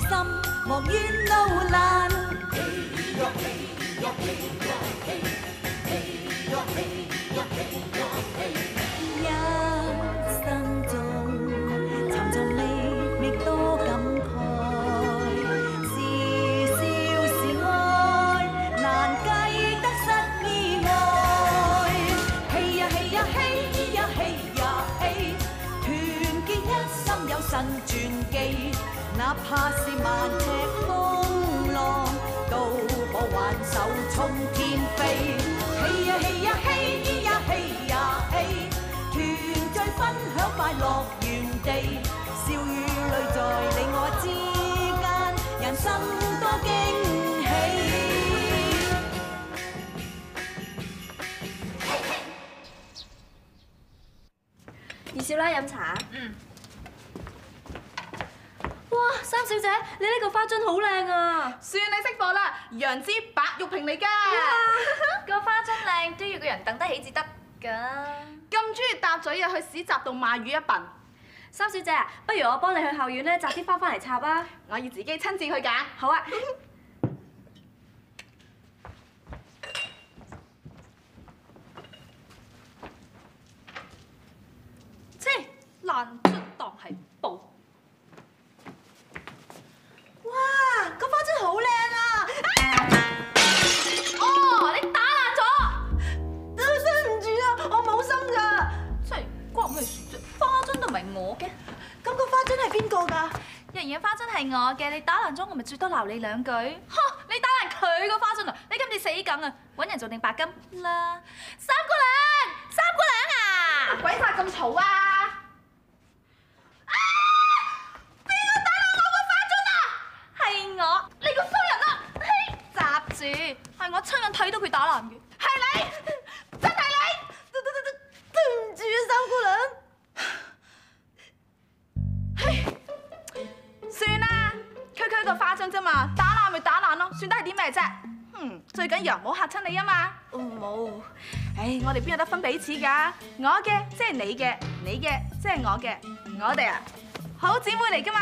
心莫怨路難。怕是萬尺風浪，都可挽手衝天飛。嘿呀嘿呀嘿呀嘿呀嘿，團聚分享快樂園地，笑與淚在你我之間，人生多驚喜。二少奶飲茶。嗯。哇，三小姐，你呢個花樽好靚啊！算你識貨啦，楊枝白玉瓶嚟㗎。個花樽靚都要個人等得起至得㗎。咁中意搭嘴啊，去市集度賣魚一笨。三小姐，不如我幫你去後院咧摘啲花翻嚟插啊！我要自己親自去揀。好啊。切，爛人嘅花樽係我嘅，你打爛咗我咪最多鬧你兩句。呵，你打爛佢個花樽啊！你今次死梗啊！揾人做定白金啦。三姑娘，三姑娘啊！鬼殺咁嘈啊！啊！邊個打爛我個花樽啊？係我，你個衰人啊！嘿，閘住，係我親眼睇到佢打爛嘅。係你，區區個花樽啫嘛，打爛咪打爛咯，算得係啲咩啫？嗯，最緊要唔好嚇親你啊嘛。哦，冇。唉，我哋邊有得分彼此㗎？我嘅即係你嘅，你嘅即係我嘅，我哋啊好姊妹嚟㗎嘛。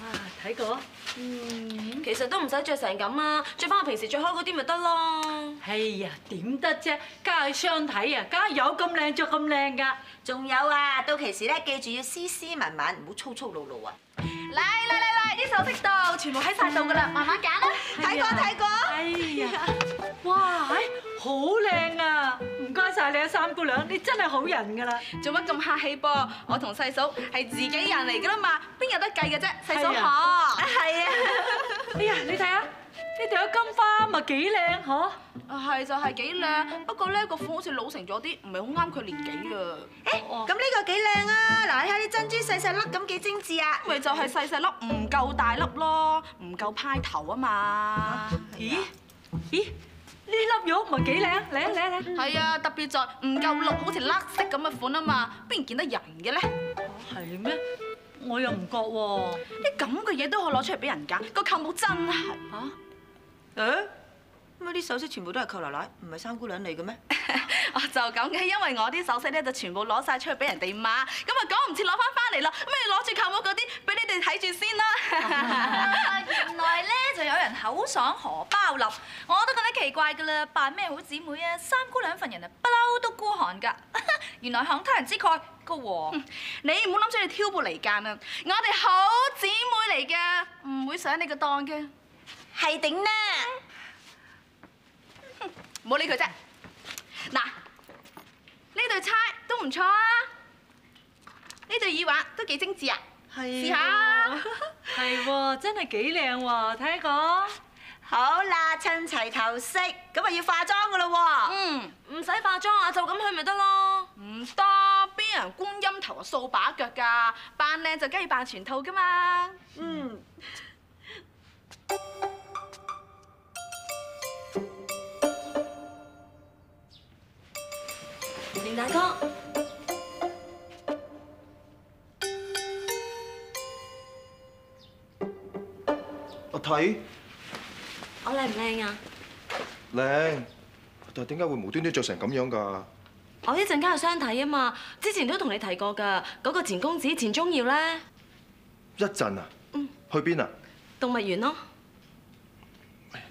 啊，睇過？其實都唔使着成咁啊，着翻我平時着開嗰啲咪得咯。哎呀，點得啫？家係相睇啊，梗係有咁靚着咁靚㗎。仲有啊，到期時咧，記住要斯斯文文，唔好粗粗魯魯啊！嚟嚟嚟嚟，啲首飾度全部喺晒度噶啦，慢慢揀啦。睇過睇過。哎呀，哇，哎好靚啊！唔該晒你啊，三姑娘，你真係好人噶啦。做乜咁客氣噃？我同細嫂係自己人嚟噶啦嘛，邊有得計嘅啫？細嫂係嗬。係啊，哎呀，你睇下呢條金花咪幾靚嗬？啊係就係幾靚，不過咧個款好似老成咗啲，唔係好啱佢年紀啊。誒，咁呢個幾靚啊！嗱，睇下啲珍珠細細粒咁幾精緻啊！咪就係細細粒唔夠大粒咯，唔夠派頭啊嘛。咦咦，呢粒玉咪幾靚？嚟啊嚟啊嚟啊！係啊，特別在唔夠綠，好似甩色咁嘅款啊嘛，邊見得人嘅咧？係咩？我又唔覺喎。啲咁嘅嘢都可以攞出嚟俾人揀，個舅母真係嚇？誒，咁啲首飾全部都係舅奶奶，唔係三姑娘嚟嘅咩？哦就咁嘅，因為我啲首飾咧就全部攞晒出去俾人哋買，咁啊講唔切攞翻翻嚟咯，咁咪攞住舅母嗰啲俾你哋睇住先啦。原來咧就有人口爽荷包立，我都覺得奇怪㗎啦，扮咩好姊妹啊？三姑娘份人啊，不嬲都孤寒㗎，原來慷他人之慨個喎。你唔好諗住你挑撥離間啊！我哋好姊妹嚟嘅，唔會上你個當嘅。係頂啦！唔好理佢啫。嗱，呢對钗都唔錯啊，呢對耳環都幾精緻啊，試下。係喎，真係幾靚喎！睇個。好啦，襯齊頭飾，咁啊要化妝噶咯喎。嗯，唔使化妝啊，就咁去咪得咯。唔得，邊有人觀音頭啊掃把腳㗎？扮靚就梗係扮全套噶嘛。嗯，連大哥，我睇我靚唔靚啊？靚，但係點解會無端端着成咁樣㗎？我一陣間去相睇啊嘛，之前都同你提過㗎，嗰個錢公子錢鍾耀咧，一陣啊？嗯去邊啊？動物園咯。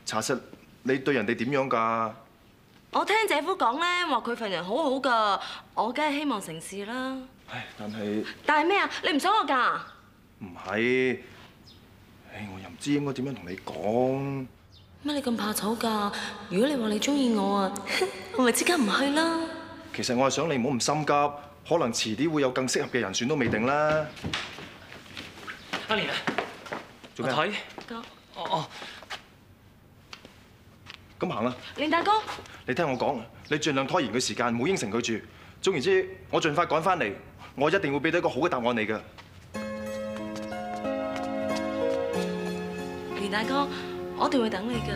查實你對人哋點樣㗎？我聽姐夫講咧，話佢份人好好㗎，我梗係希望成事啦。唉，但係但係咩啊？你唔想我㗎？唔係，唉，我又唔知應該點樣同你講。乜你咁怕醜㗎？如果你話你中意我啊，我咪即刻唔去啦。其實我係想你唔好咁心急，可能遲啲會有更適合嘅人選都未定啦。阿蓮啊，做咩啊？睇，哥，哦哦，咁行啦，連大哥，你聽我講，你盡量拖延佢時間，唔好應承佢住。總言之，我盡快趕翻嚟，我一定會俾到一個好嘅答案你㗎。連大哥，我哋會等你㗎。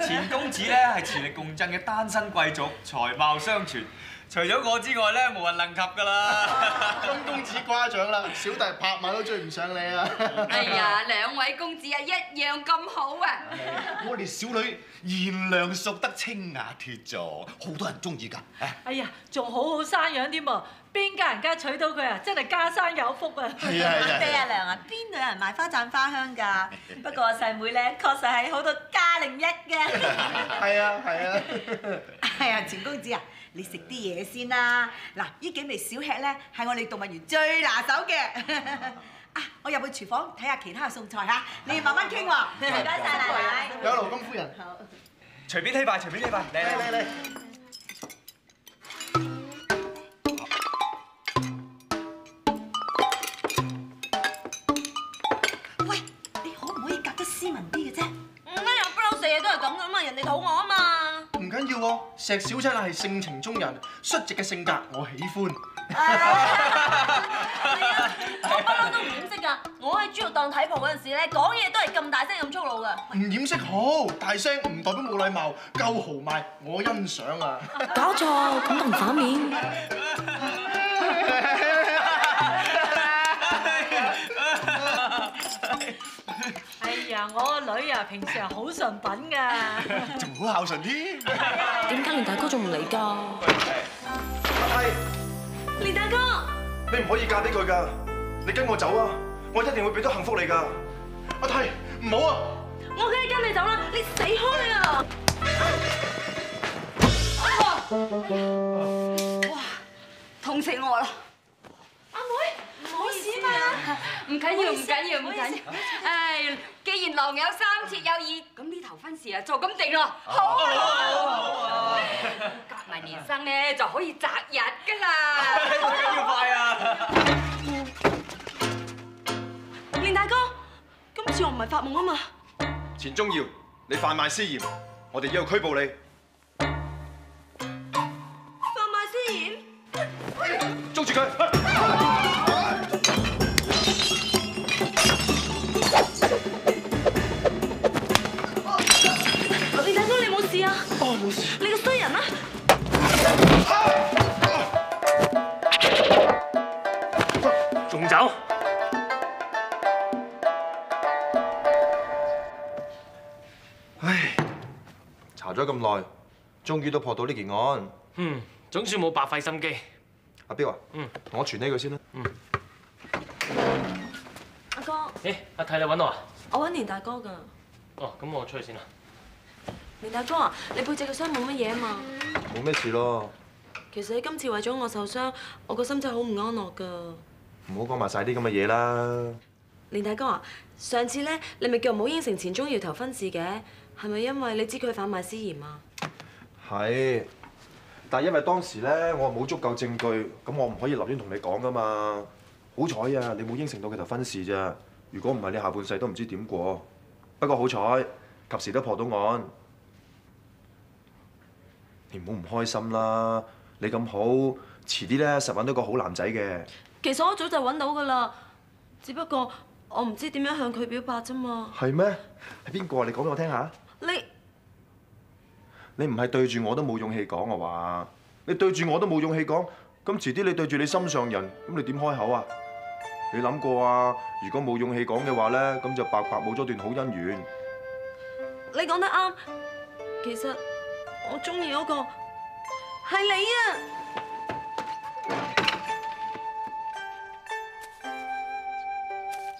錢公子咧係磁力共振嘅單身貴族，才貌雙全。除咗我之外咧，無人能及㗎啦。金公子誇獎啦，小弟拍馬都追唔上你啊！哎呀，兩位公子啊，一樣咁好啊！我哋小女賢良淑德、清雅脫俗，好多人中意㗎。哎呀，仲好好生養添喎，邊家人家娶到佢啊，真係家生有福啊！係啊係啊爹阿娘啊，邊度有人賣花讚花香㗎？不過我細妹咧，確實係好到加零一嘅。係啊係啊！係啊，錢公子啊，你食啲嘢先啦。嗱，呢幾味小吃咧係我哋動物園最拿手嘅。啊，我入去廚房睇下其他嘅餸菜嚇，你哋慢慢傾喎。唔該晒奶奶。有勞工夫人，好隨便睇吧，隨便起拜，嚟嚟嚟石小姐係性情中人，率直嘅性格我喜歡。係啊，我不嬲都唔掩飾㗎。我喺豬肉檔睇鋪嗰陣時咧，講嘢都係咁大聲咁粗魯㗎。唔掩飾好，大聲唔代表冇禮貌，夠豪邁，我欣賞啊！搞錯，咁同反面。我個女啊，平時係好純品㗎。仲好孝順添。點解連大哥仲唔嚟㗎？阿梯，連大哥，你唔可以嫁俾佢㗎，你跟我走啊！我一定會俾到幸福你㗎。阿梯，唔好啊！我梗係跟你走啦，你死開啊！哇痛死我啦！阿妹，唔好意思嘛。唔緊要，唔緊要，唔緊要。唉，既然郎有三妾有意，咁呢頭婚事啊就咁定咯。好啊，好啊，隔埋年生咧就可以擇日㗎啦。最緊要快啊！連大哥，今次我唔係發夢啊嘛。錢鍾耀，你販賣私鹽，我哋要拘捕你，販賣私鹽。捉住佢！終於都破到呢件案。嗯，總算冇白費心機。阿彪啊，嗯，同我傳呢佢先啦。嗯阿哥，誒，阿泰你揾我啊？我揾連大哥㗎。哦，咁我出去先啦。連大哥啊，你背脊嘅傷冇乜嘢啊嘛？冇咩事咯，其實你今次為咗我受傷，我個心真係好唔安樂㗎。唔好講埋晒啲咁嘅嘢啦。連大哥啊，上次咧你咪叫我唔好應承錢鍾耀投婚事嘅，係咪因為你知佢販賣私鹽啊？係，但係因為當時咧我冇足夠證據，咁我唔可以立亂同你講噶嘛。好彩啊，你冇應承到佢頭婚事咋。如果唔係，你下半世都唔知點過。不過好彩，及時都破到案。你唔好唔開心啦，你咁好，遲啲咧實揾到個好男仔嘅。其實我早就揾到噶啦，只不過我唔知點樣向佢表白啫嘛。係咩？係邊個啊？你講俾我聽下。你你唔係對住我都冇勇氣講啊話，你對住我都冇勇氣講，咁遲啲你對住你心上人，咁你點開口啊？你諗過啊？如果冇勇氣講嘅話咧，咁就白白冇咗段好姻緣。你講得啱。其實我中意嗰個係你啊！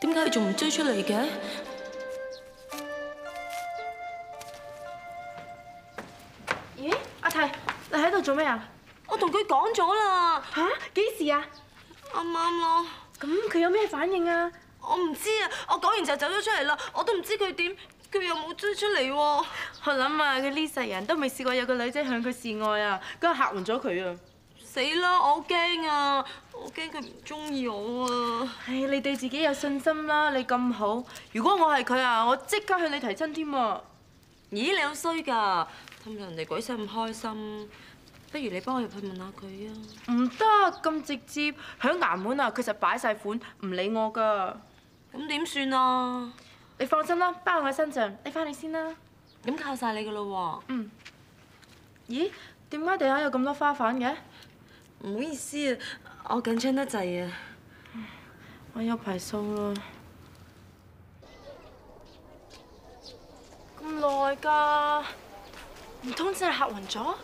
點解你仲唔追出嚟嘅？咦，阿提，你喺度做咩啊？我同佢講咗啦，吓？幾時啊？啱啱咯。咁佢有咩反應啊？我唔知啊，我講完就走咗出嚟啦，我都唔知佢點，佢又冇追出嚟喎。我諗啊，佢呢世人都未試過有個女仔向佢示愛啊，梗係嚇暈咗佢啊！死啦！我好驚啊！我驚佢唔中意我啊！唉，你對自己有信心啦，你咁好。如果我係佢啊，我即刻向你提親添啊！咦，你好衰㗎，氹人哋鬼死咁開心。不如你幫我入去問下佢啊！唔得，咁直接響衙門啊，佢實擺晒款，唔理我㗎。咁點算啊？你放心啦，包我身上，你翻嚟先啦。咁靠晒你㗎咯喎！嗯。咦？點解地下有咁多花瓣嘅？唔好意思啊，我緊張得滯啊！我有排數啦。咁耐㗎？唔通真係嚇暈咗？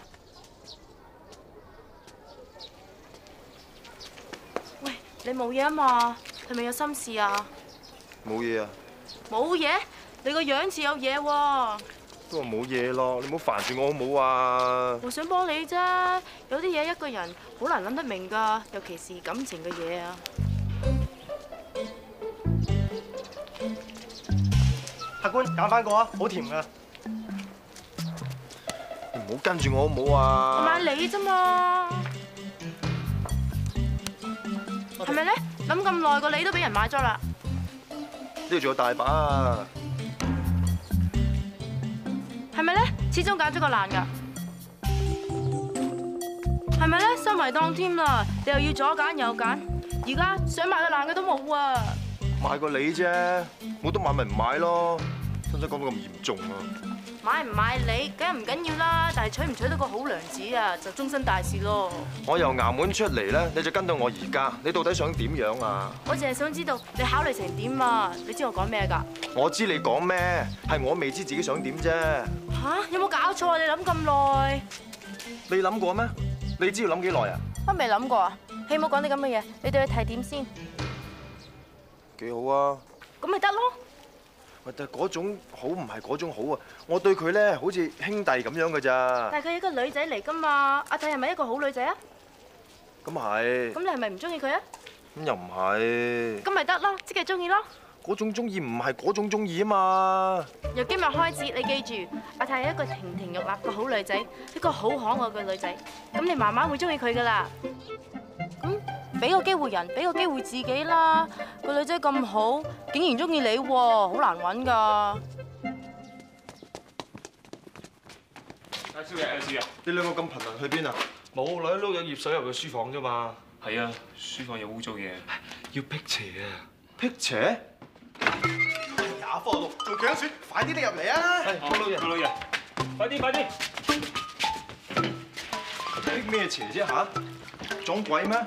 喂，你冇嘢啊嘛？係咪有心事啊？冇嘢啊，冇嘢？你個樣似有嘢喎。都話冇嘢咯，你唔好煩住我好冇啊！我想幫你啫，有啲嘢一個人好難諗得明㗎，尤其是感情嘅嘢啊。客官揀翻個啊，好甜㗎。你唔好跟住我好唔好啊！我買你啫嘛，係咪咧？諗咁耐個你都俾人買咗啦。呢度仲有大把啊！係咪咧？始終揀咗個爛㗎，係咪咧？收埋当添啦，你又要左揀右揀，而家想買個爛嘅都冇啊！買過你啫，冇得買咪唔買咯，使唔使講到咁嚴重啊？買唔買你，梗係唔緊要啦，但係娶唔娶到個好娘子啊，就終身大事咯。我由衙門出嚟咧，你就跟到我而家，你到底想點樣啊？我淨係想知道你考慮成點啊？你知我講咩㗎？我知你講咩，係我未知自己想點啫。吓？有冇搞錯啊？你諗咁耐，你諗過咩？你知要諗幾耐啊？我未諗過啊？起冇講啲咁嘅嘢，你對佢睇點先？幾好啊！咁咪得咯。喂，但係嗰種好唔係嗰種好啊！我對佢咧好似兄弟咁樣嘅咋。但係佢係一個女仔嚟㗎嘛，阿太係咪一個好女仔啊？咁係。咁你係咪唔中意佢啊？咁又唔係。咁咪得咯，即係中意咯。嗰種中意唔係嗰種中意啊嘛。由今日開始，你記住，阿太係一個亭亭玉立嘅好女仔，一個好可愛嘅女仔。咁你慢慢會中意佢噶啦。咁俾個機會人，俾個機會自己啦。個女仔咁好，竟然中意你喎，好難揾㗎。阿少爺，阿少爺，你兩個咁頻密去邊啊？冇女撈咗葉水入個書房啫嘛。係啊，書房有污糟嘢，要辟邪啊！辟邪？廿科六仲強選，快啲你入嚟啊！高老爺，高老爺，快啲快啲！辟咩邪啫嚇？撞鬼咩？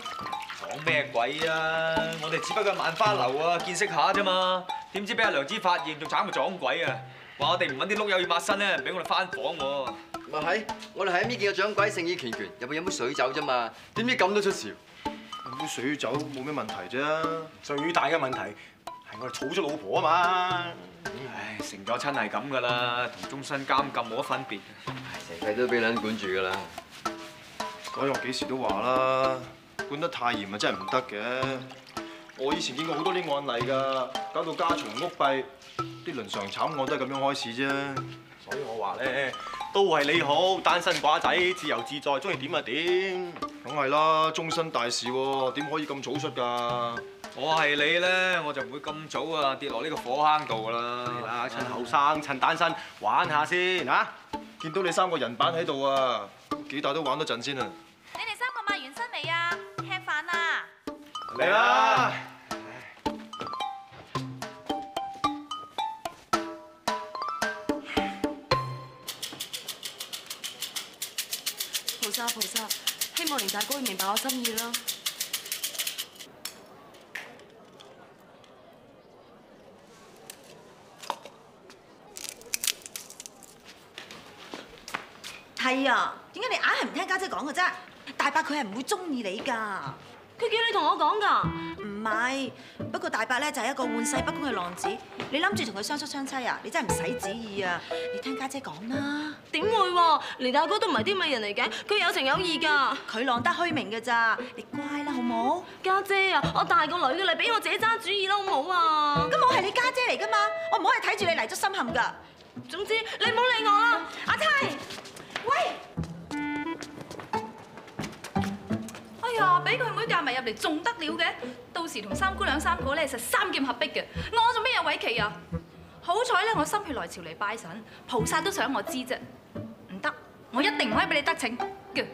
講咩鬼啊！我哋只不過萬花樓啊，見識下啫嘛。點知俾阿良子發現，仲慘過撞鬼啊！話我哋唔揾啲碌柚要抹身咧，唔俾我哋翻房喎。咪係，我哋喺呢見個掌鬼盛意拳拳，入去飲杯水酒啫嘛，點知咁都出事？飲杯水酒冇咩問題啫。最大嘅問題係我哋儲咗老婆啊嘛。唉，成咗親係咁噶啦，同終身監禁冇乜分別。成世都俾撚管住噶啦。嗰日我幾時都話啦，管得太嚴啊真係唔得嘅。我以前見過好多啲案例㗎，搞到家嘈屋閉，啲倫常慘案都係咁樣開始啫。所以我話咧，都係你好，單身寡仔，自由自在，中意點就點。梗係啦，終身大事喎，點可以咁早出㗎？我係你咧，我就唔會咁早啊跌落呢個火坑度噶啦。係啦，趁後生，趁單身，玩下先嚇。見到你三個人板喺度啊，幾大都玩多陣先啊！嚟啦！菩薩菩薩，希望連大哥會明白我心意啦。係啊，點解你硬係唔聽家姐講嘅啫？大伯佢係唔會中意你㗎。佢叫你同我講㗎。唔係，不過大伯咧就係一個玩世不恭嘅浪子。你諗住同佢相夫相妻啊？你真係唔使旨意啊！你聽家姐講啦。點會喎？連大哥都唔係啲乜人嚟嘅，佢有情有義㗎。佢浪得虛名嘅咋？你乖啦，好冇？家姐啊，我大個女嘅，你俾我自己揸主意啦，好唔好啊？咁我係你家姐嚟㗎嘛，我唔可以睇住你嚟足深陷㗎。總之你唔好理我啦，阿泰，喂！哎呀，俾佢妹入嚟仲得了嘅，到時同三姑娘三个咧實三劍合璧嘅，我做咩有位企啊？好彩咧，我心血來潮嚟拜神，菩薩都想我知啫。唔得，我一定唔可以俾你得逞嘅。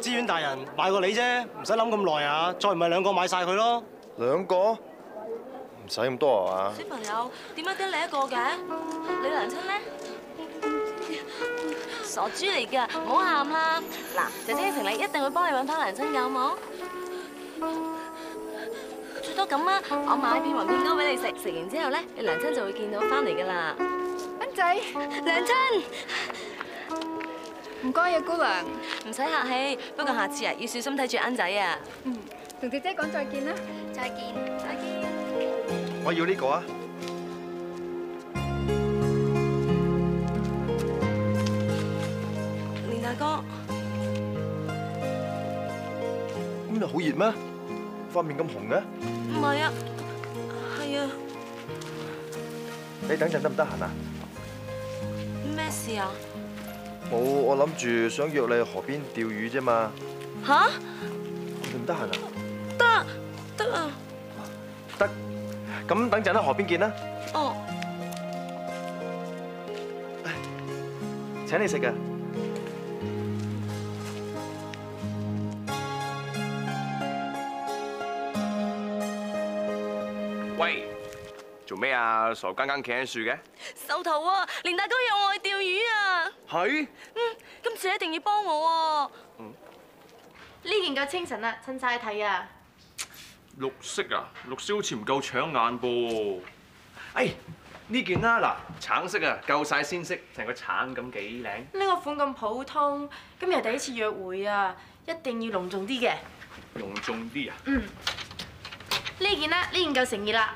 知院大人買個你啫，唔使諗咁耐啊！再唔係兩個買晒佢咯。兩個唔使咁多啊嘛？小朋友點解得你一個嘅？你娘親咧？傻豬嚟㗎，唔好喊啦！嗱，姐姐應承你一定會幫你揾翻娘親嘅，好冇？最多咁啊，我買片雲片糕俾你食，食完之後咧，你娘親就會見到翻嚟㗎啦。恩仔，娘親，唔該啊，姑娘。唔使客氣，不過下次啊要小心睇住恩仔啊。嗯，同姐姐講再見啦。再見，再見。我要呢個啊！連大哥，咁日好熱咩？塊面咁紅嘅？唔係啊，係啊，你等陣得唔得閒啊？咩事啊？冇，我諗住想約你去河邊釣魚啫嘛。吓？你唔得閒啊？得，得啊。得，咁等陣喺河邊見啦。哦。請你食嘅。喂，做咩啊？傻更更企喺樹嘅？手頭啊，連大哥約我去釣魚啊。係。嗯，今次一定要幫我啊。呢件夠清晨啦，趁晒睇啊！綠色啊，綠色好似唔夠搶眼噃。哎，呢件啦，嗱，橙色啊，夠晒鮮色，成個橙咁幾靚。呢個款咁普通，今日第一次約會啊，一定要隆重啲嘅。隆重啲啊！嗯，呢件啦，呢件夠誠意啦。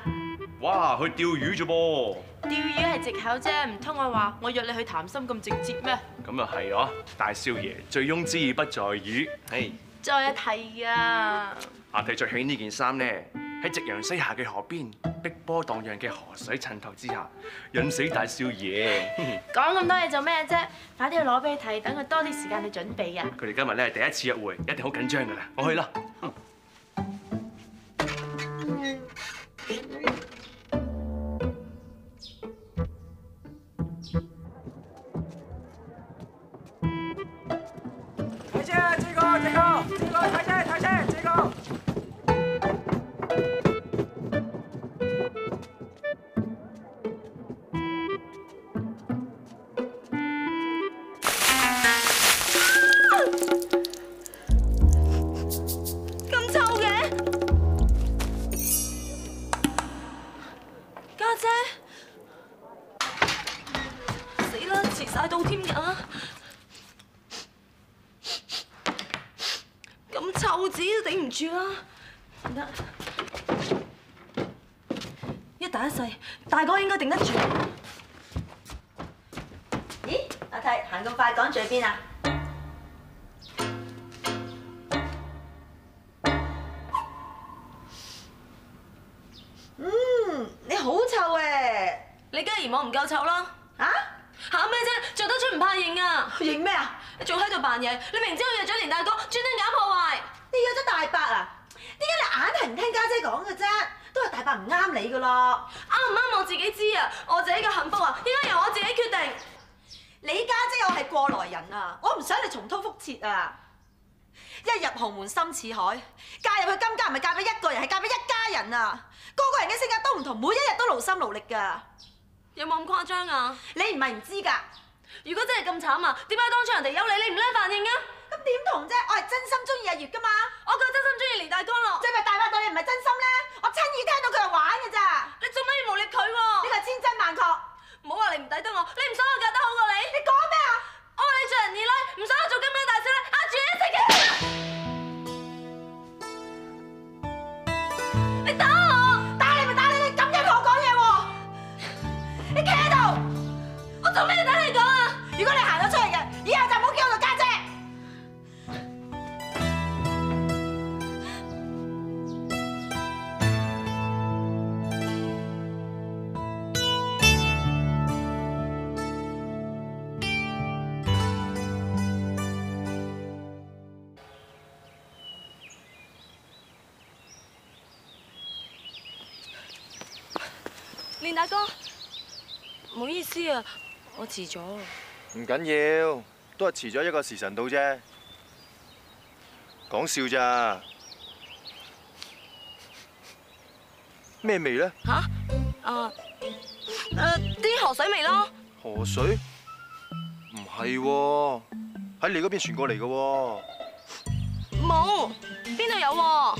哇，去釣魚啫噃。釣魚係藉口啫，唔通我話我約你去談心咁直接咩？咁又係啊，大少爺醉翁之意不在魚。係。再一睇啊！阿弟着起呢件衫呢，喺夕陽西下嘅河邊，碧波蕩漾嘅河水襯托之下，引死大少爺。講咁多嘢做咩啫？快啲去攞俾佢睇，等佢多啲時間去準備啊！佢哋今日咧係第一次約會，一定好緊張噶啦。我去啦。你仲喺度扮嘢？你明知我約咗連大哥，專登搞破壞。你約咗大伯啊？點解你硬系唔聽家姐講嘅啫？都係大伯唔啱你噶咯。啱唔啱我自己知啊！我自己嘅幸福啊，應該由我自己決定。你家姐我係過來人啊，我唔想你重蹈覆轍啊！一入豪門深似海，嫁入去金家唔系嫁俾一個人，係嫁俾一家人啊！個個人嘅性格都唔同，每一日都勞心勞力㗎。有冇咁誇張啊？你唔係唔知㗎。如果真係咁慘啊，點解當初人哋有你，你唔叻反應啊？咁點同啫？我係真心中意阿月噶嘛。我個真心中意連大光咯。即係咪大伯對你唔係真心咧？我親耳聽到佢係玩嘅咋。你做乜要無力佢喎？呢個係千真萬確。唔好話你唔抵得我，你唔想我嫁得好過你？你講咩啊？我話你做人二奶，唔想我做金家大少奶，呃住一齐嘅。連大哥，唔好意思啊，我遲咗。唔緊要，都係遲咗一個時辰到啫。講笑咋？咩味咧？吓？啊？誒，啲河水味咯。河水？唔係喎，喺你嗰邊傳過嚟嘅喎。冇，邊度有喎？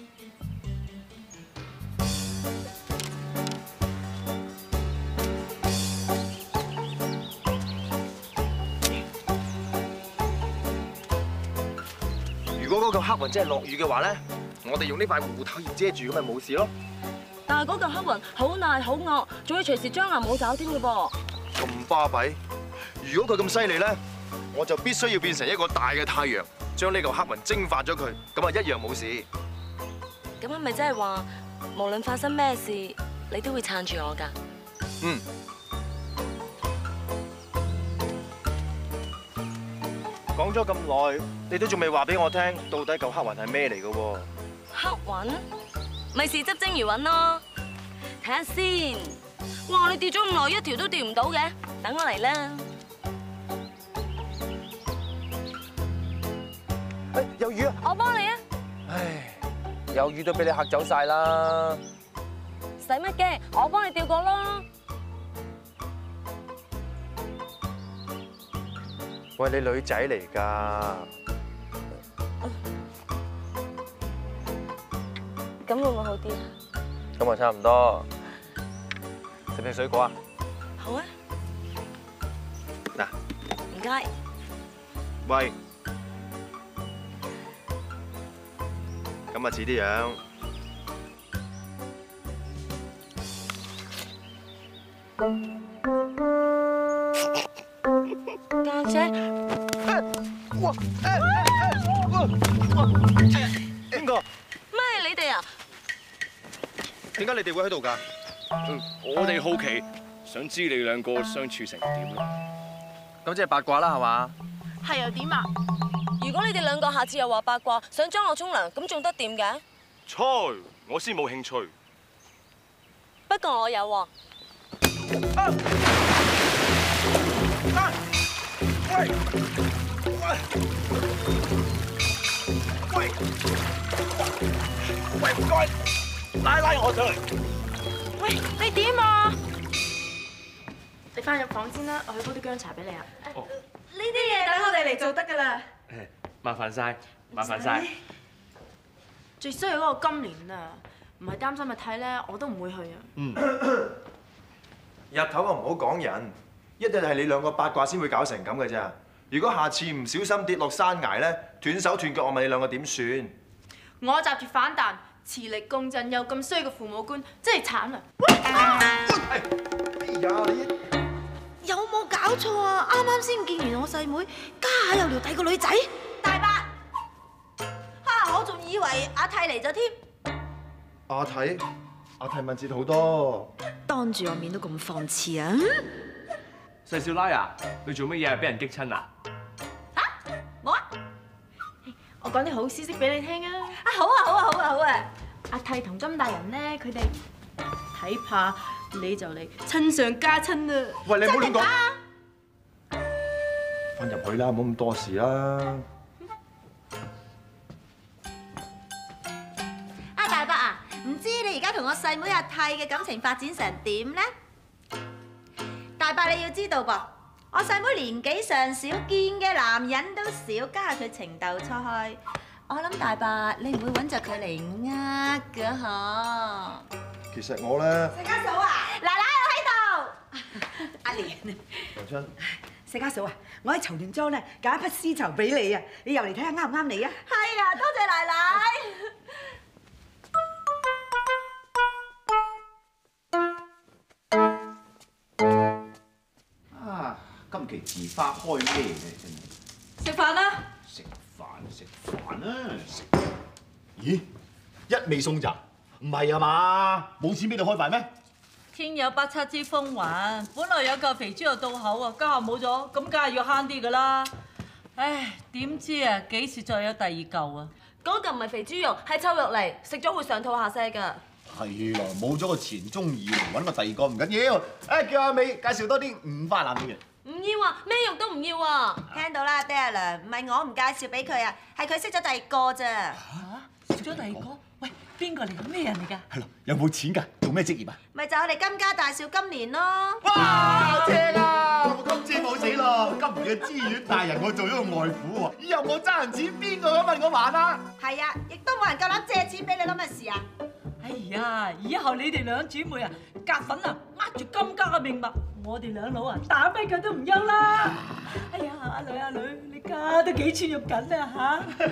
黑雲真係落雨嘅話咧，我哋用呢塊護頭葉遮住，咁咪冇事咯。但係嗰嚿黑雲好大好惡，仲要隨時張牙舞爪添嘅噃。咁巴閉，如果佢咁犀利咧，我就必須要變成一個大嘅太陽，將呢嚿黑雲蒸發咗佢，咁啊一樣冇事。咁係咪即係話，無論發生咩事，你都會撐住我㗎？嗯。講咗咁耐，你都仲未話俾我聽，到底嚿黑雲係咩嚟嘅喎？黑雲，咪是执蒸魚雲咯。睇下先。哇！你釣咗咁耐，一條都釣唔到嘅，等我嚟啦。誒，有魚啊！我幫你啊！唉，有魚都俾你嚇走晒啦！使乜驚？我幫你釣過咯。喂，你女仔嚟㗎？咁會唔會好啲啊？咁啊，差唔多。食唔食水果啊？好啊，嗱，唔該。喂，咁啊似啲樣。家姐，哇！邊個？咩你哋啊？點解你哋會喺度㗎？我哋好奇，想知你兩個相處成點咯。咁即係八卦啦，係嘛？係又點啊？如果你哋兩個下次又話八卦，想将我沖涼，咁仲得掂嘅？猜，我先冇興趣。不過我有喎。喂！喂！喂！唔该，拉拉我上嚟。喂，你點啊？你翻入房先啦，我去煲啲薑茶俾你啊。呢啲嘢等我哋嚟做得㗎啦。麻煩晒，麻煩晒。最衰嗰個今年啊，唔係擔心咪睇咧，我都唔會去啊。嗯。日頭啊，唔好講人，一定係你兩個八卦先會搞成咁嘅啫。如果下次唔小心跌落山崖咧，斷手斷腳，我問你兩個點算？我集住反彈，磁力共振又咁衰嘅父母官，真係慘啊！哎呀，你有冇搞錯啊？啱啱先見完我細妹，家下又撩第個女仔。大伯，哈我仲以為阿泰嚟咗添。阿泰阿泰文節好多。當住我面都咁放肆啊！細少奶啊，你做乜嘢啊？俾人激親啊？我啊，我講啲好消息俾你聽啊！啊好啊好啊好啊好啊！阿娣同金大人咧，佢哋睇怕你就嚟親上加親啦。喂，你唔好亂講真係㗎翻入去啦，唔好咁多事啦。阿大伯啊，唔知你而家同我細妹阿娣嘅感情發展成點呢？你要知道噃，我細妹年紀尚小，見嘅男人都少，加下佢情竇初開，我諗大伯你唔會揾着佢嚟呃㗎嗬？其實我咧，石家嫂啊，奶奶我喺度。阿蓮，娘親，石家嫂啊，我喺籌聯莊咧搞一匹絲綢俾你啊，你入嚟睇下啱唔啱你啊？係啊，多謝奶奶。期字花開咩咧？真係食飯啦！食飯食飯啦！食咦，一味送咋？唔係啊嘛？冇錢俾你開飯咩？天有不測之風雲，本來有嚿肥豬肉到口啊，家下冇咗，咁梗係要慳啲噶啦。唉，點知啊，幾時再有第二嚿啊？嗰嚿唔係肥豬肉，係臭肉嚟，食咗會上吐下瀉㗎。係咯，冇咗個前中二門，揾個第二個唔緊要。誒，叫阿美介紹多啲五花腩俾佢。唔要啊，咩肉都唔要啊！聽到啦，爹阿娘，唔係我唔介紹俾佢啊，係佢識咗第二個咋。食咗第二個？喂，邊個嚟㗎？咩人嚟㗎？係咯，有冇錢㗎？做咩職業啊？咪就係我哋金家大少金年咯。哇，正啊！我今次冇死咯，今年嘅知縣大人我做咗個外父喎，以後我爭人錢，邊個敢問我還啊？係啊，亦都冇人夠膽借錢俾你，諗乜事啊？哎呀，以後你哋兩姊妹啊，夾粉啊，握住金家嘅命脈，我哋兩老啊，打咩腳都唔憂啦。哎呀，阿女阿女，你家都幾錢肉緊啊嚇！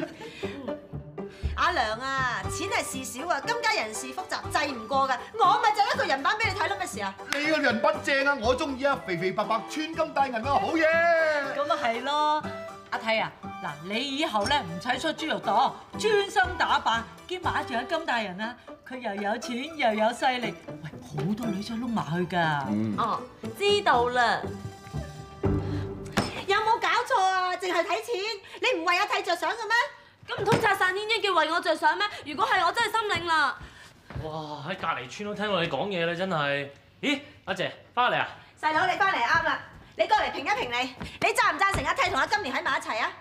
阿娘啊，錢係事少啊，金家人事複雜，制唔過㗎。我咪就一個人版俾你睇咯，咩事啊？你個人品正啊，我中意啊，肥肥白白，穿金戴銀啊，好嘢！咁啊係咯，阿睇啊，嗱你以後咧唔使出豬肉檔，專心打扮，兼馬住阿金大人啊，佢又有錢又有勢力，喂好多女仔碌埋去㗎。哦，知道啦。有冇搞錯啊？淨係睇錢，你唔為阿娣着想嘅咩？咁唔通拆散天一叫為我着想咩？如果係我真係心領啦。哇！喺隔離村都聽到你講嘢啦，真係。咦，阿姐翻嚟啊？細佬你翻嚟啱啦，你過嚟評一評你，你贊唔贊成阿娣同阿金蓮喺埋一齊啊？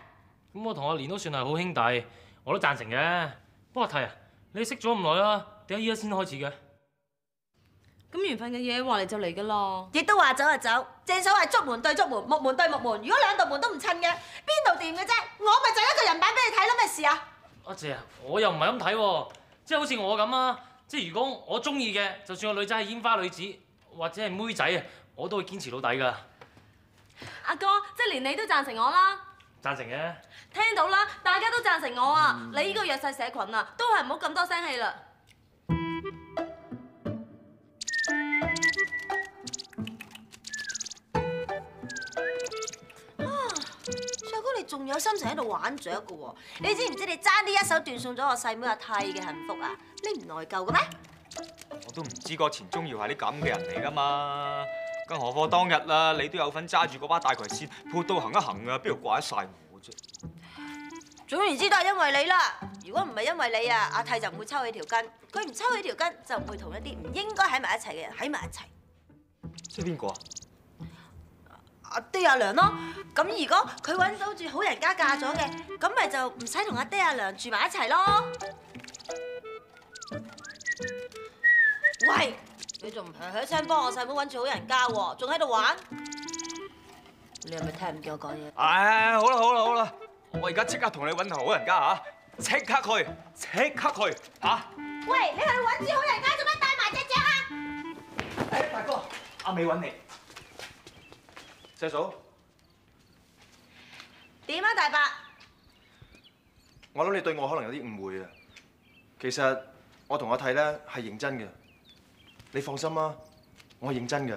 咁我同阿蓮都算係好兄弟，我都贊成嘅。不過阿提啊，你識咗咁耐啦，點解依家先開始嘅？咁緣分嘅嘢話嚟就嚟噶啦。亦都話走就走，正所謂竹門對竹門，木門對木門。如果兩道門都唔襯嘅，邊度掂嘅啫？我咪就一個人版俾你睇咯，咩事啊？阿姐啊，我又唔係咁睇喎，即係好似我咁啊，即係如果我中意嘅，就算個女仔係煙花女子或者係妹仔啊，我都會堅持到底噶。阿哥，即係連你都贊成我啦。贊成嘅。聽到啦，大家都贊成我啊！你呢個弱勢社群啊，都係唔好咁多聲氣啦。細哥你仲有心情喺度玩雀嘅喎？你知唔知你爭啲一手斷送咗我細妹阿娣嘅幸福啊？你唔內疚嘅咩？我都唔知個錢鍾耀係啲咁嘅人嚟噶嘛，更何況當日啦，你都有份揸住嗰把大葵扇，潑到行一行啊，邊度怪得晒我啫？總言之都係因為你啦。如果唔係因為你啊，阿娣就唔會抽起條筋。佢唔抽起條筋，就唔會同一啲唔應該喺埋一齊嘅人喺埋一齊。即係邊個啊？阿爹阿娘咯。咁如果佢揾到住好人家嫁咗嘅，咁咪就唔使同阿爹阿娘住埋一齊咯。喂，你仲唔響響聲幫我細妹揾住好人家喎？仲喺度玩？你係咪聽唔見我講嘢？唉，好啦好啦好啦，我而家即刻同你揾頭好人家嚇，即刻去，即刻去嚇！喂，你去揾住好人家做咩帶埋只隻啊？誒，大哥，阿美揾你。細嫂，點啊，大伯？我諗你對我可能有啲誤會啊。其實我同阿娣咧係認真嘅，你放心啦，我係認真嘅。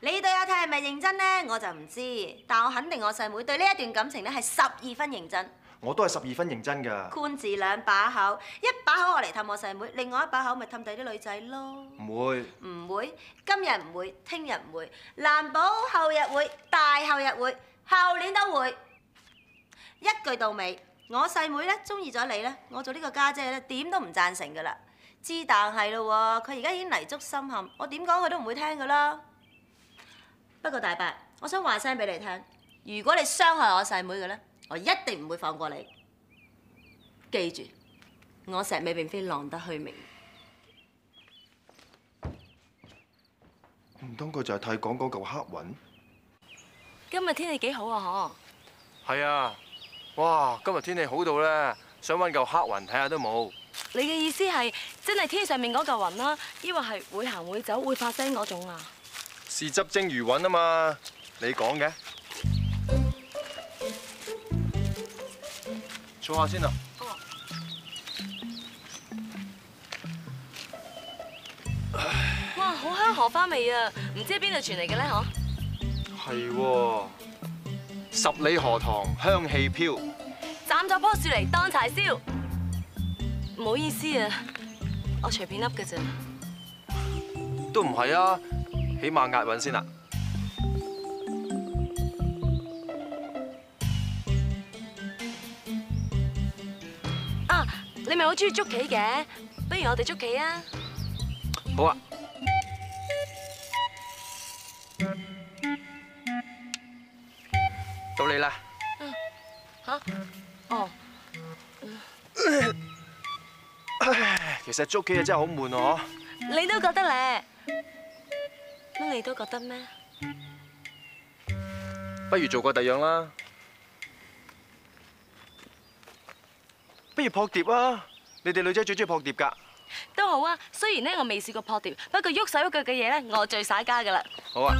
你對阿泰係咪認真咧？我就唔知，但我肯定我細妹對呢一段感情咧係十二分認真。我都係十二分認真㗎。官字兩把口，一把口我嚟氹我細妹，另外一把口咪氹第啲女仔咯。唔會。唔會，今日唔會，聽日唔會，難保後日會，大後日會，後年都會。一句到尾，我細妹咧中意咗你咧，我做呢個家姐咧點都唔贊成噶啦。之但係咯喎，佢而家已經泥足深陷，我點講佢都唔會聽噶啦。不過大伯，我想話聲俾你聽，如果你傷害我細妹嘅咧，我一定唔會放過你。記住，我石美並非浪得虛名。唔通佢就係替講嗰嚿黑雲？今日天氣幾好啊，嗬係啊，哇！今日天氣好到咧，想揾嚿黑雲睇下都冇。嗬？你嘅意思係真係天上面嗰嚿雲啦，抑或係會行會走會發聲嗰種啊？是執蒸魚雲啊嘛，你講嘅。坐下先啊。哇，好香荷花味啊！唔知喺邊度傳嚟嘅咧，嗬？係喎，十里荷塘香氣飄。斬咗棵樹嚟當柴燒。唔好意思啊，我隨便笠嘅啫。都唔係啊，起碼押韻先啦。啊，你咪好中意捉棋嘅，不如我哋捉棋啊！好啊。到你啦。吓？哦。唉，其實捉棋啊真係好悶啊！你都覺得咧？乜你都覺得咩？不如做個第樣啦。不如撲碟啊！你哋女仔最中意撲碟㗎。都好啊，雖然咧我未試過撲碟，不過喐手喐腳嘅嘢咧，我最耍家噶啦。好啊。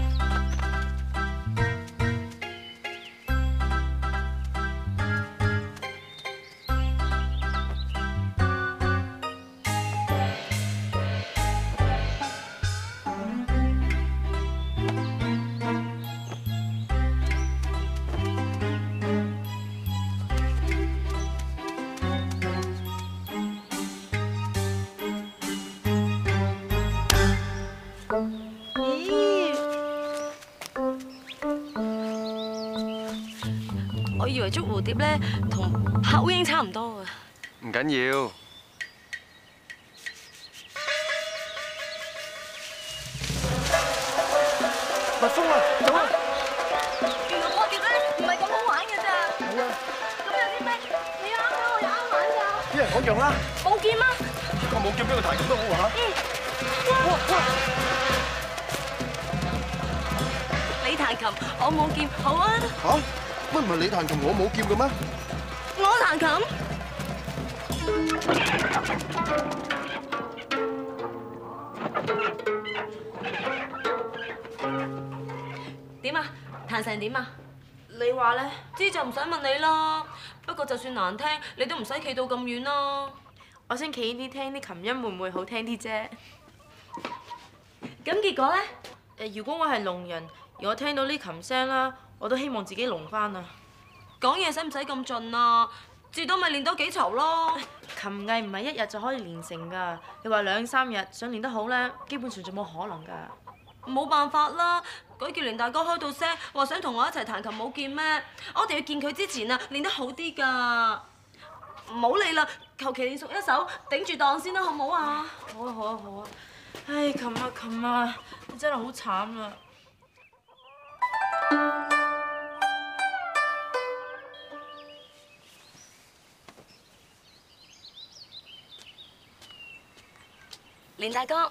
捉蝴蝶咧同拍烏蠅差唔多啊。唔緊要。蜜蜂啊，走啊！原來撲碟咧唔係咁好玩嘅咋。係啊。咁有啲咩？你啱啱我又啱玩㗎。一人講樣啦。冇劍啊！個冇劍俾我彈琴都好啊哇哇！你彈琴，我冇劍，好啊！嚇？乜唔係你彈琴我冇劍嘅咩？我彈琴。點啊？彈成點啊？你話咧？知就唔使問你啦。不過就算難聽，你都唔使企到咁遠啦。我先企呢啲聽啲琴音會唔會好聽啲啫？咁結果咧？誒，如果我係聾人，而我聽到呢琴聲啦，我都希望自己聾翻啊！講嘢使唔使咁盡啊？至多咪練多幾籌咯。琴藝唔係一日就可以練成㗎，你話兩三日想練得好咧，基本上就冇可能㗎。冇辦法啦，鬼叫連大哥開到聲，話想同我一齊彈琴冇劍咩？我哋要見佢之前啊，練得好啲㗎。唔好理啦，求其練熟一首，頂住檔先啦，好唔好啊？好啊好啊好啊！唉，琴啊琴啊，你真係好慘啊！連大哥，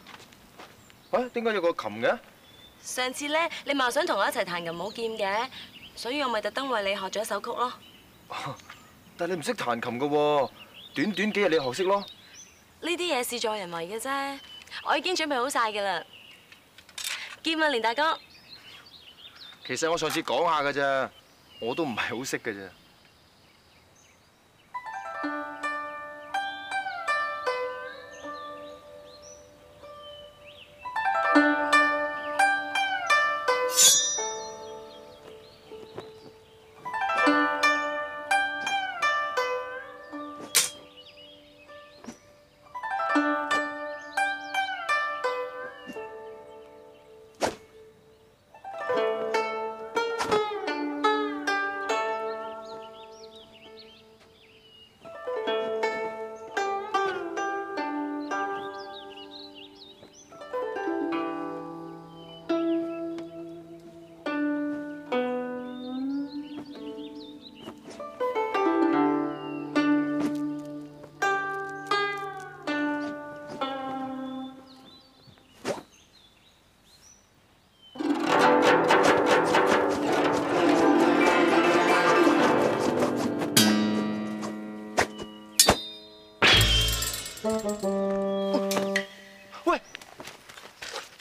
喂，點解有個琴嘅？上次咧，你咪想同我一齊彈琴舞劍嘅，所以我咪特登為你學咗一首曲咯。但係你唔識彈琴嘅喎，短短幾日你學識咯。呢啲嘢事在人為嘅啫，我已經準備好晒㗎啦。劍啊，連大哥，其實我上次講下㗎咋，我都唔係好識㗎咋。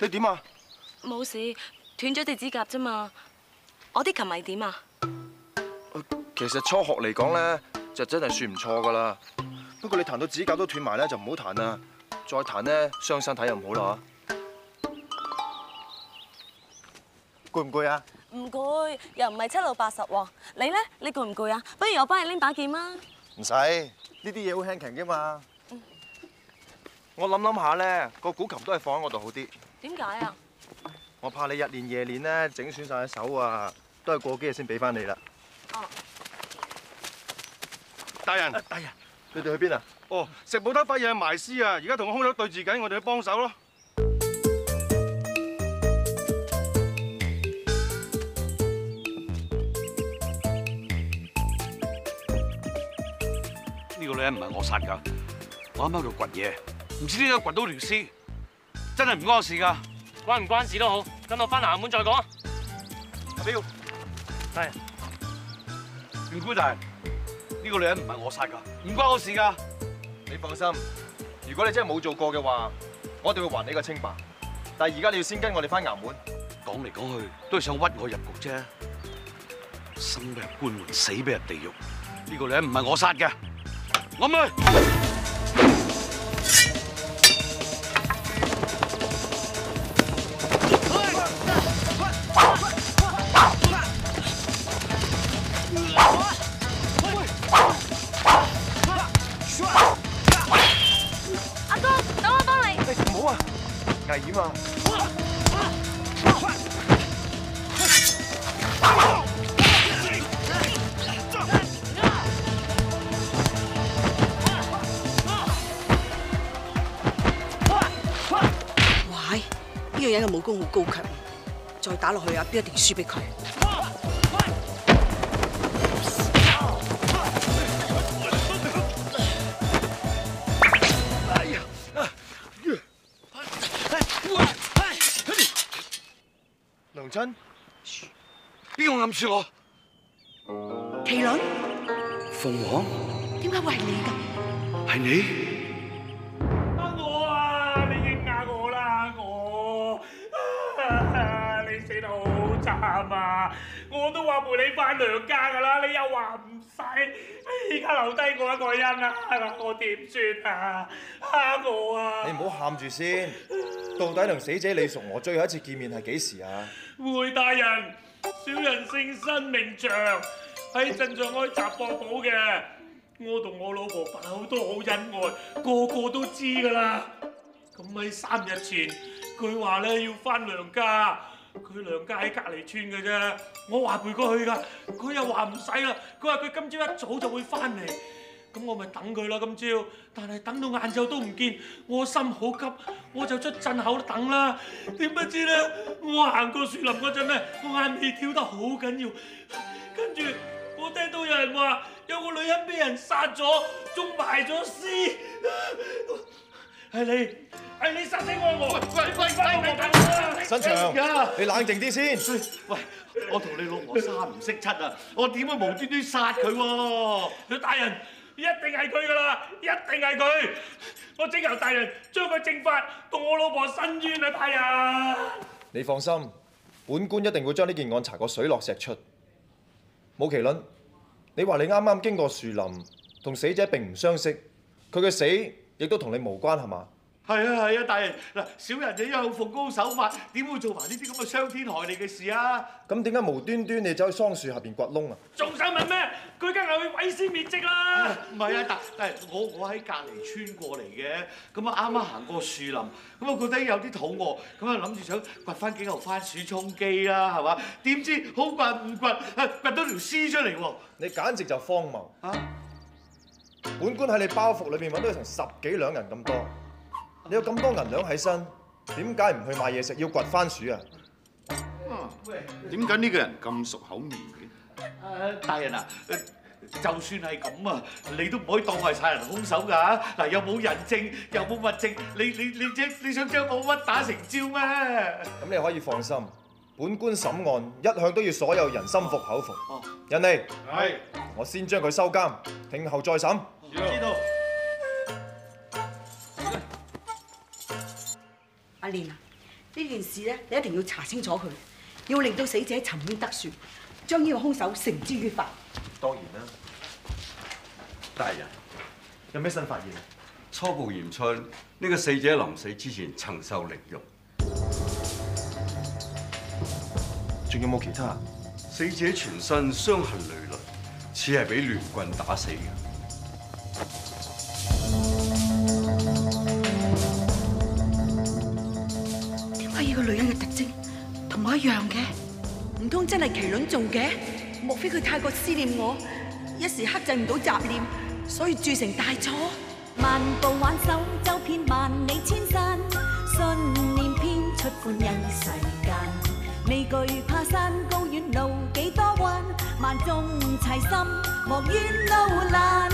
你點啊？冇事，斷咗隻指甲啫嘛。我啲琴咪點啊？其實初學嚟講咧，就真係算唔錯噶啦。不過你彈到指甲都斷埋咧，就唔好彈啦。再彈咧，傷身體又唔好啦嚇。攰唔攰啊？唔攰，又唔係七老八十喎。你咧？你攰唔攰啊？不如我幫你拎把劍啊！唔使，呢啲嘢好輕強啫嘛。我諗諗下咧，個古琴都係放喺我度好啲。點解啊？我怕你日練夜練咧，整損晒隻手啊，都係過幾日先俾翻你啦。哦。大人，大人，你哋去邊啊？哦，食冇得輝嘢埋屍啊！而家同個兇手對峙緊，我哋去幫手咯。呢個女人唔係我殺㗎，我啱啱喺度掘嘢，唔知點解掘到條屍，真係唔關我事㗎。關唔關事都好，等我翻衙門再講啊。阿彪，係。袁姑大人，呢個女人唔係我殺㗎，唔關我事㗎。你放心，如果你真係冇做過嘅話，我哋會還你個清白。但係而家你要先跟我哋翻衙門。講嚟講去都係想屈我入局啫，生俾入官門，死俾入地獄。呢個女人唔係我殺嘅，我唔高強，再打落去啊，必一定輸俾佢。娘親，邊個暗示我？麒麟，鳳凰點解會係你㗎？係你？陪你翻娘家噶啦，你又話唔使，而家留低我一個人啊！我點算啊？啊我啊！你唔好喊住先。到底同死者李淑娥最後一次見面係幾時啊？回大人，小人姓申名祥，喺鎮上開雜貨鋪嘅。我同我老婆不嬲都好恩愛，個個都知噶啦。咁喺三日前，佢話咧要翻娘家，佢娘家喺隔離村嘅啫。我話陪佢去噶，佢又話唔使啦。佢話佢今朝一早就會翻嚟。咁我咪等佢啦今朝，但係等到晏晝都唔見，我心好急，我就出鎮口等啦。點不知咧，我行過樹林嗰陣咧，我眼尾跳得好緊要，跟住我聽到有人話有個女人俾人殺咗，仲埋咗屍。係你，係你殺死我我！喂喂喂！新祥，你冷静啲先。喂，我同你老婆三唔識七啊，我點會無端端殺佢喎？大人，一定係佢噶啦，一定係佢！我即由大人將佢正法同我老婆申冤啊！大人，你放心，本官一定會將呢件案查個水落石出。冇麒麟，你話你啱啱經過樹林，同死者並唔相識，佢嘅死亦都同你無關係嘛？係啊係啊，大人嗱，小人就有奉公守法，點會做埋呢啲咁嘅傷天害理嘅事啊？咁點解無端端你走去桑樹下邊掘窿啊？仲想問咩？佢梗係去毀屍滅跡啦！唔係啊，但但係我我喺隔離村過嚟嘅，咁啊啱啱行過樹林，咁啊覺得有啲肚餓，咁啊諗住想掘翻幾嚿番薯充飢啦，係嘛？點知好掘唔掘，啊掘到條屍出嚟喎！你簡直就荒謬！啊！本官喺你包袱裏邊揾到成十幾兩銀咁多，你有咁多銀兩喺身，點解唔去買嘢食，要掘番薯啊？點解呢個人咁熟口面嘅？誒大人啊，就算係咁啊，你都唔可以當我係殺人兇手㗎！嗱，又冇人證，又冇物證，你你你即你想將我屈打成招咩？咁你可以放心，本官審案一向都要所有人心服口服。人嚟，系，我先將佢收監，聽後再審。知道。阿蓮啊，呢件事咧，你一定要查清楚佢，要令到死者沉冤得雪，將呢個兇手繩之於法。當然啦，大人有咩新發現啊？初步驗出呢個死者臨死之前曾受凌辱，仲有冇其他？死者全身傷痕累累，似係俾亂棍打死嘅。一樣嘅？唔通真係麒麟做嘅？莫非佢太過思念我，一時克制唔到雜念，所以铸成大錯？漫步挽手，走遍萬里千山，信念編出歡欣世間。未惧怕山高遠路幾多彎，萬眾齊心莫怨路難。